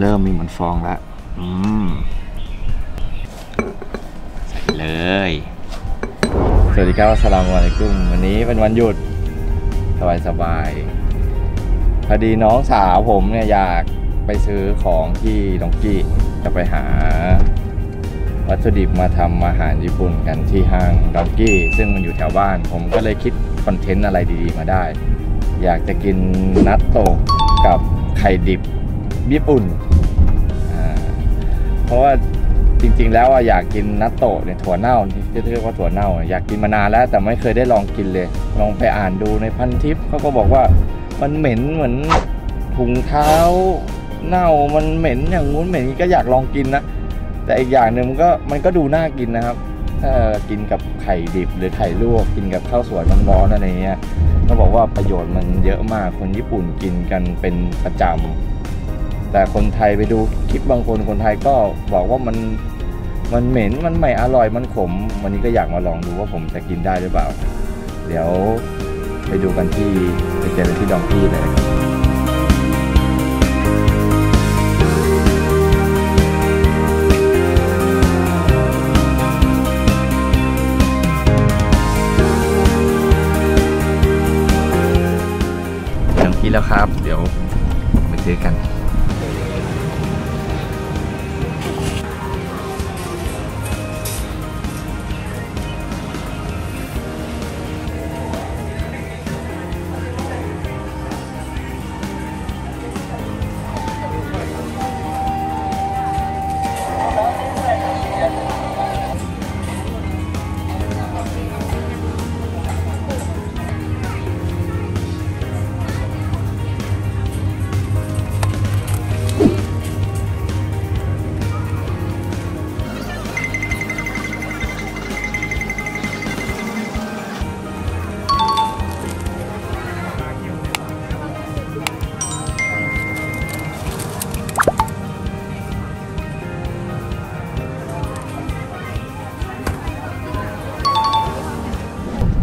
เริ่มมีเหมือนฟองแล้วอืมใส่เลย สวัสดีครับสลามอะลัยกุมวันนี้เป็นวันหยุด สบายสบายๆพอดีน้องสาวผมเนี่ยอยากไปซื้อของที่ดองกี้จะไปหาวัตถุดิบมาทำอาหารญี่ปุ่นกันที่ห้างดองกี้ ซึ่งมันอยู่แถวบ้าน ผมก็เลยคิดคอนเทนต์อะไรดีๆมาได้ อยากจะกินนัตโตะกับไข่ดิบ ญี่ปุ่น เพราะว่าจริง ๆ แล้วอะอยากกินนัตโตะเนี่ยถั่วเน่าที่เรียกว่าถั่วเน่า อยากกินมานานแล้วแต่ไม่เคยได้ลองกินเลย ลองไปอ่านดูในพันทิปเขาก็บอกว่ามันเหม็นเหมือนถุงเท้าเน่ามันเหม็นอย่างงู้นเหม็นอย่างนี้ก็อยากลองกินนะแต่อีกอย่างหนึ่งมันก็มันก็ดูน่ากินนะครับถ้ากินกับไข่ดิบหรือไข่ลวกกินกับข้าวสวยร้อนๆอะไรเงี้ยเขาบอกว่าประโยชน์มันเยอะมากคนญี่ปุ่นกินกันเป็นประจำ แต่คนไทยไปดูคลิปบางคนคนไทยก็บอกว่ามันมันเหม็นมันไม่อร่อยมันขม วันนี้ก็อยากมาลองดูว่าผมจะกินได้หรือเปล่า เดี๋ยวไปดูกันที่ไปเจอกันที่ดองกี้เลยถึงที่แล้วครับ เดี๋ยวไปซื้อกัน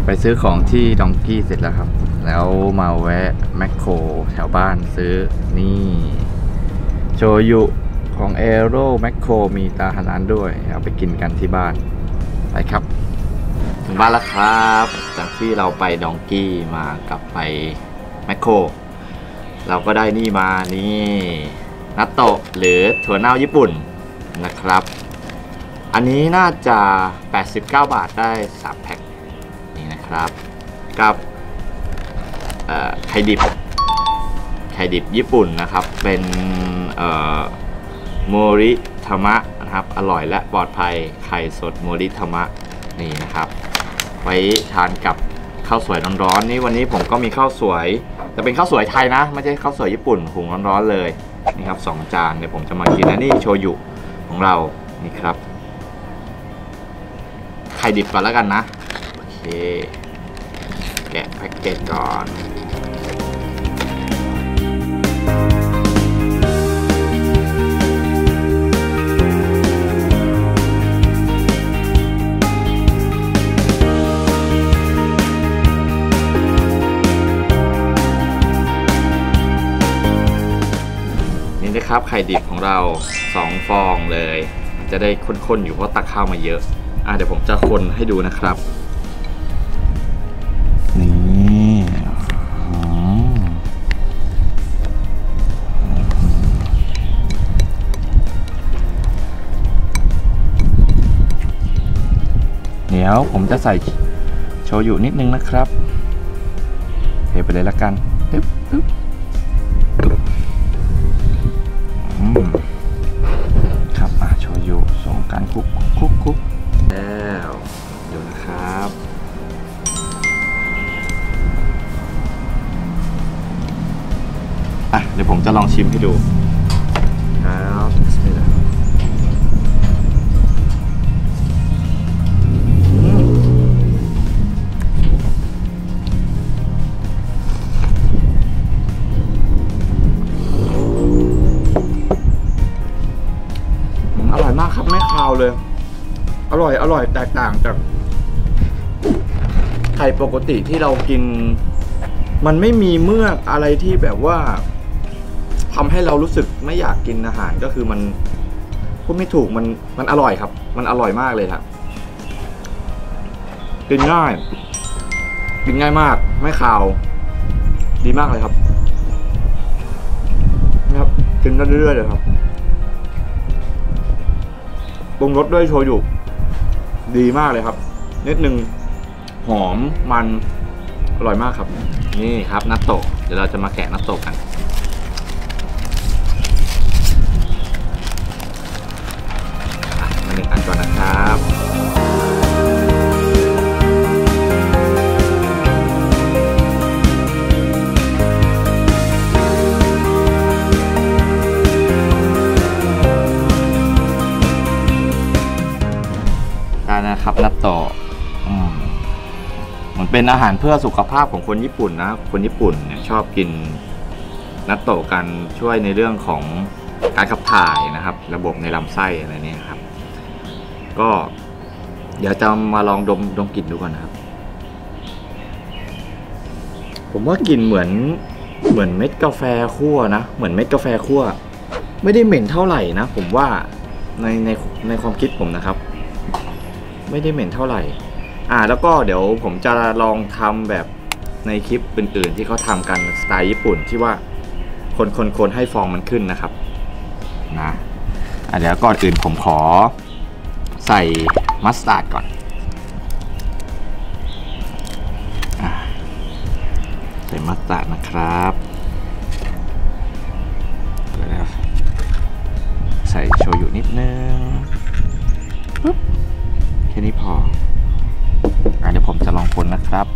ไปซื้อของที่ดองกี้เสร็จแล้วครับ แล้วมาแวะแมคโครแถวบ้านซื้อนี่ โชยุของเอโร่แมคโครมีตาหารานด้วย เอาไปกินกันที่บ้าน ไปครับ ถึงบ้านแล้วครับ จากที่เราไปดองกี้มากลับไปแมคโครเราก็ได้นี่มานี่นัตโตะหรือถั่วเน่าญี่ปุ่นนะครับ อันนี้น่าจะ 89 บาทได้ 3 แพ็ค กับไข่ดิบไข่ดิบญี่ปุ่นนะครับ เป็นโมริธรรมะนะครับ อร่อยและปลอดภัยไข่สดโมริธรรมะนี่นะครับ ไว้ทานกับข้าวสวยร้อนๆนี่วันนี้ผมก็มีข้าวสวยแต่เป็นข้าวสวยไทยนะ ไม่ใช่ข้าวสวยญี่ปุ่นหุงร้อนๆเลยนี่ครับสองจานเดี๋ยวผมจะมากินนะนี่โชยุของเรานี่ครับไข่ดิบก่อนแล้วกันนะโอเค กเกจก่อนนี่นะครับไข่ดิบของเรา 2 ฟองเลย จะได้ข้นๆ อยู่เพราะตักข้าวมาเยอะ อะเดี๋ยวผมจะคนให้ดูนะครับ ดี๋ยวผมจะใส่โชยุนิดนึงนะครับเทไปเลยละกันปึ๊บปึ๊บครับอะโชยุส่งการคุกคุกคุกคลุกแล้วดูนะครับอะเดี๋ยวผมจะลองชิมให้ดู มากครับไม่คาวเลย อร่อยอร่อยแตกต่างจากไข่ปกติที่เรากิน มันไม่มีเมือกอะไรที่แบบว่าทำให้เรารู้สึกไม่อยากกินอาหารก็คือมันพูดไม่ถูกมันมันอร่อยครับ มันอร่อยมากเลยครับกินง่ายกินง่ายมาก ไม่ขาว ดีมากเลยครับนะครับกินได้เรื่อยๆเลยครับ ปรุงรสด้วยโชยุดีมากเลยครับ นิดนึงหอมมันอร่อยมากครับ นี่ครับนัตโตะเดี๋ยวเราจะมาแกะนัตโตะกัน มาหนึ่งอันก่อนนะครับ นะครับนัตโตะมันเป็นอาหารเพื่อสุขภาพของคนญี่ปุ่นนะ คนญี่ปุ่นเนี่ยชอบกินนัตโตะกันช่วยในเรื่องของการขับถ่ายนะครับ ระบบในลำไส้อะไรเนี่ยครับ ก็เดี๋ยวจะมาลองดมดมกลิ่นดูก่อนนะครับ ผมว่ากลิ่นเหมือนเหมือนเม็ดกาแฟคั่วนะ เหมือนเม็ดกาแฟคั่ว ไม่ได้เหม็นเท่าไหร่นะ ผมว่าในในในความคิดผมนะครับ ไม่ได้เหม็นเท่าไหร่ อ่าแล้วก็เดี๋ยวผมจะลองทำแบบในคลิปอื่น ๆ ที่เขาทำกันสไตล์ญี่ปุ่นที่ว่าคนคนคนให้ฟองมันขึ้นนะครับนะอะเดี๋ยวก่อนอื่นผมขอใส่มัสตาร์ดก่อนใส่มัสตาร์ดนะครับแล้วใส่โชยุนิดนึง ค่นี้พออะเดี๋ยวผมจะลองคนนะครับ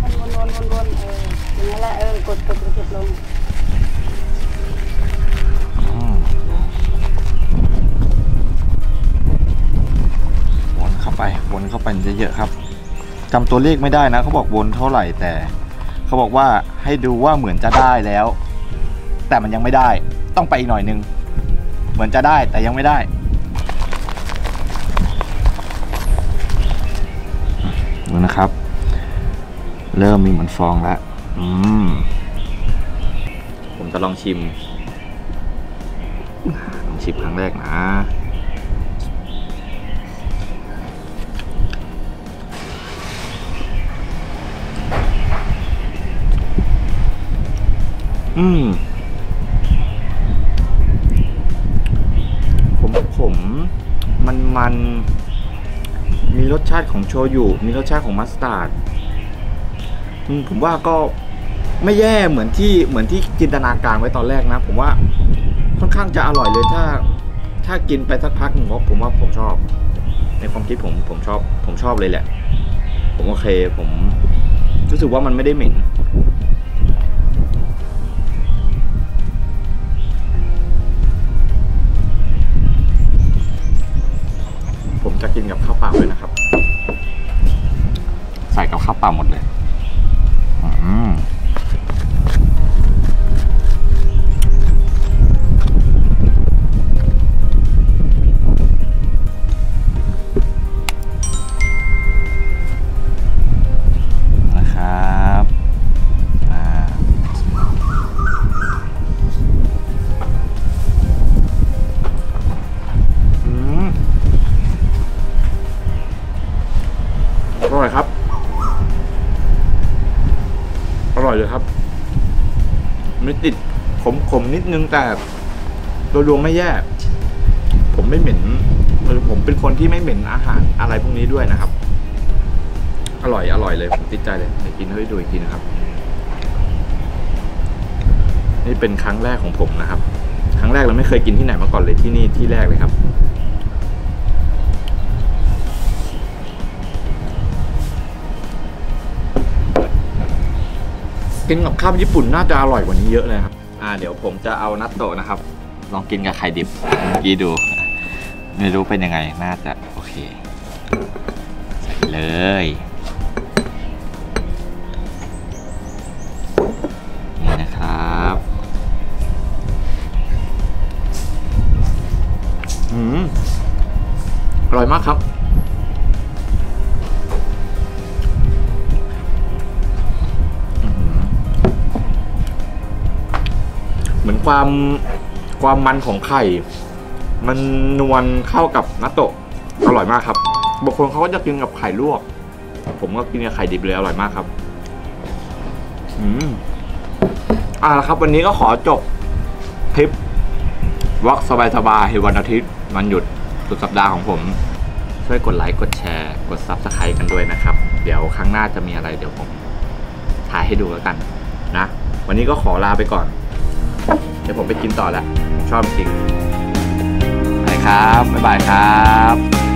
วนวนวนวนวนเอออย่างนั้นแหละเออกดกดกดกดลงอืมวนเข้าไปวนเข้าไปเยอะๆครับจำตัวเลขไม่ได้นะเขาบอกวนเท่าไหร่แต่เขาบอกว่าให้ดูว่าเหมือนจะได้แล้ว แต่มันยังไม่ได้ต้องไปอีกหน่อยนึง เหมือนจะได้แต่ยังไม่ได้ ดูนะครับ เริ่มมีเหมือนฟองแล้วอืมผมจะลองชิม ลองชิมครั้งแรกนะอืมผม มัน มีรสชาติของโชยุ มีรสชาติของมัสตาร์ดผมว่าก็ไม่แย่เหมือนที่เหมือนที่จินตนาการไว้ตอนแรกนะ ผมว่าค่อนข้างจะอร่อยเลยถ้า ถ้ากินไปสักพักหนึ่งก็ผมว่าผมชอบ ในความคิดผมผมชอบ ผมชอบเลยแหละ ผมโอเค ผมรู้สึกว่ามันไม่ได้เหม็น จะกินกับข้าวเปล่าเลยนะครับ ใส่กับข้าวเปล่าหมดเลย อร่อยครับ อร่อยเลยครับไม่ติดขมขมนิดนึงแต่โดยรวมไม่แย่ ผมไม่เหม็นผมเป็นคนที่ไม่เหม็นอาหารอะไรพวกนี้ด้วยนะครับ อร่อยอร่อยเลยผมติดใจเลยเดี๋ยวกินให้ดูอีกทีนะครับ นี่เป็นครั้งแรกของผมนะครับ ครั้งแรกเราไม่เคยกินที่ไหนมาก่อนเลยที่นี่ที่แรกเลยครับ กินกับข้าวญี่ปุ่นน่าจะอร่อยกว่านี้เยอะเลยครับ อ่าเดี๋ยวผมจะเอานัตโตะนะครับ ลองกินกับไข่ดิบเมื่อกี้ดู ไม่รู้เป็นยังไงน่าจะโอเค ใส่เลย นี่นะครับอืมอร่อยมากครับ ความความมันของไข่ มันนวลเข้ากับนัตโตะอร่อยมากครับบางคนเขาก็จะกินกับไข่ลวก ผมก็กินกับไข่ดิบเลยอร่อยมากครับ อืมอ่าล้วครับ วันนี้ก็ขอจบคลิปวอล์กสบายๆวันอาทิตย์วันหยุดสุดสัปดาห์ของผม ช่วยกดไลค์กดแชร์ กด Subscribe กันด้วยนะครับ เดี๋ยวครั้งหน้าจะมีอะไรเดี๋ยวผมถ่ายให้ดูแล้วกันนะ วันนี้ก็ขอลาไปก่อน ดี๋ยวผมไปกินต่อแล้วชอบจริงไปครับ บ๊ายบายครับ